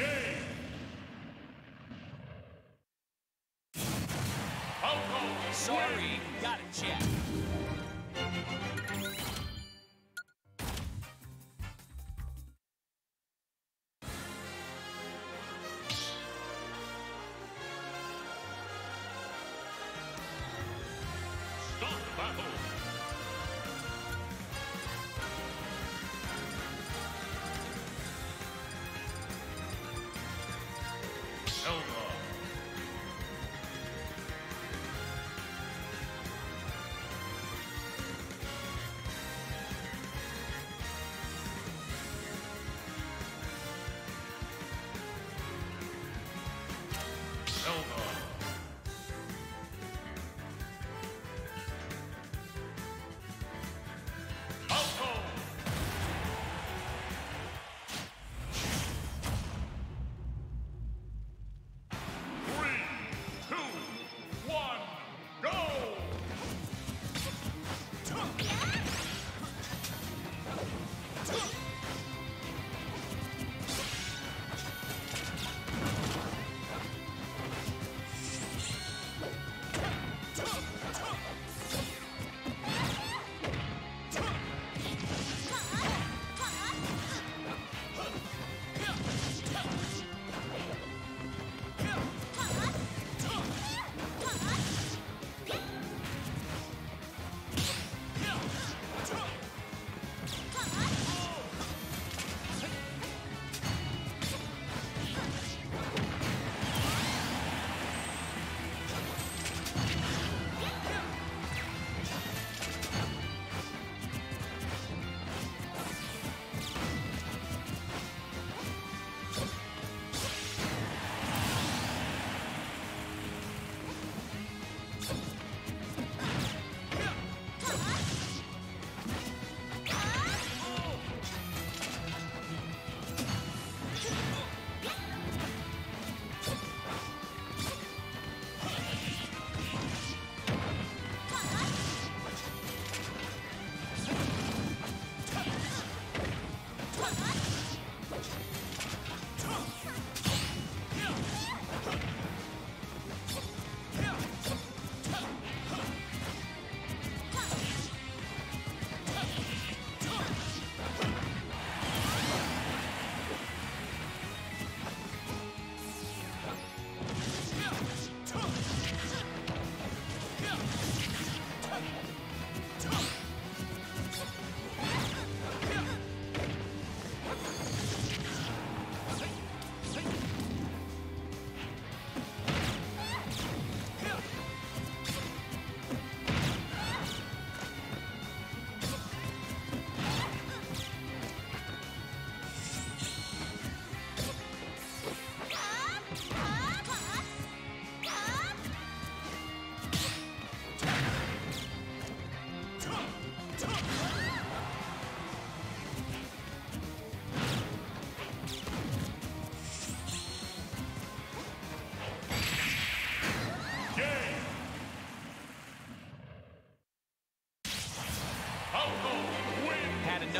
Game!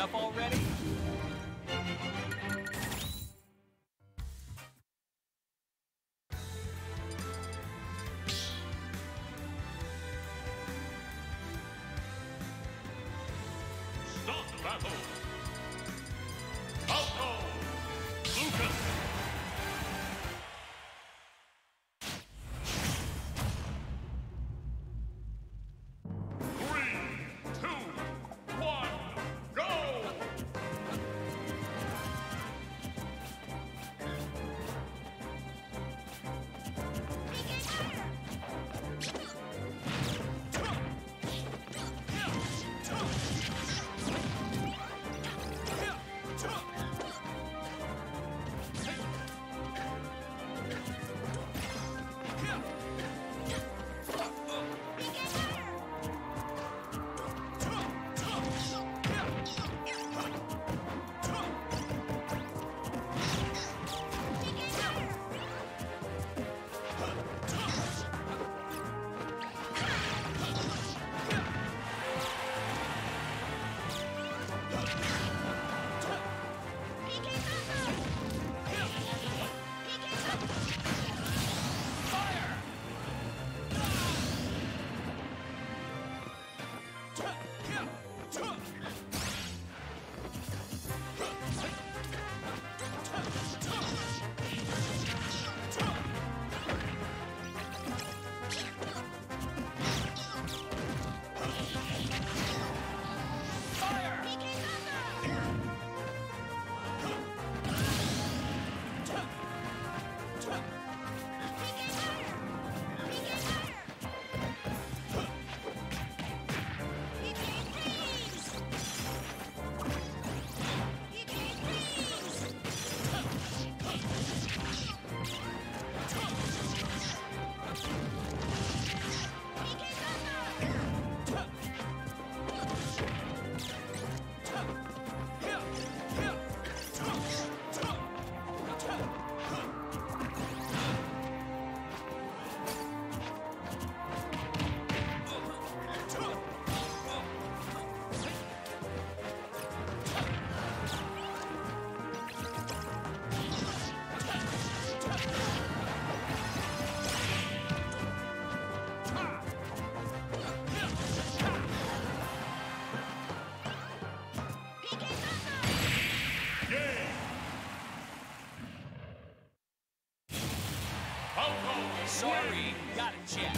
up already? Sorry, got a check.